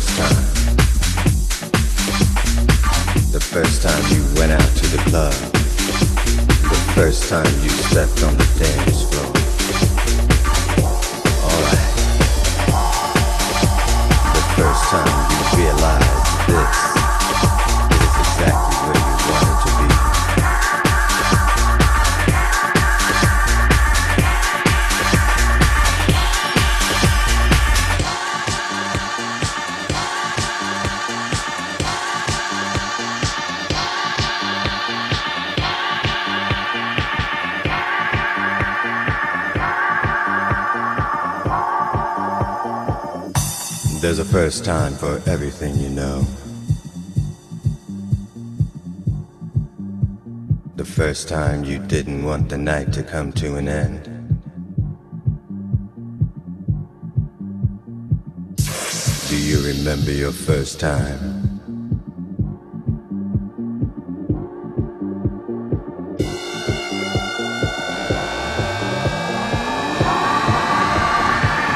first time? The first time you went out to the club. The first time you stepped on the dance floor. A first time for everything you know. The first time you didn't want the night to come to an end. Do you remember your first time?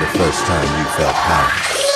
The first time you felt happy.